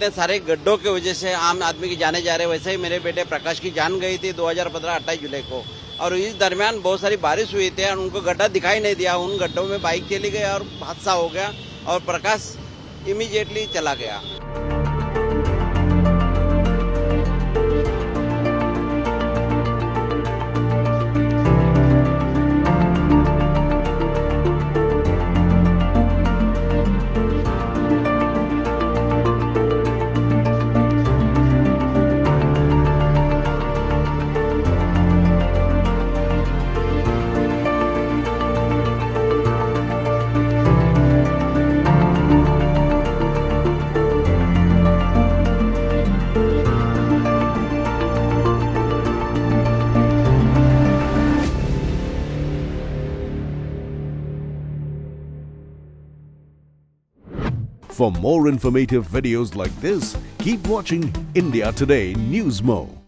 इतने सारे गड्ढों की वजह से आम आदमी की जाने जा रहे वैसे ही मेरे बेटे प्रकाश की जान गई थी 2015 28 जुलाई को। और इस दरमियान बहुत सारी बारिश हुई थी और उनको गड्ढा दिखाई नहीं दिया। उन गड्ढों में बाइक चली गई और हादसा हो गया और प्रकाश इमीजिएटली चला गया। For more informative videos like this, keep watching India Today News Mo.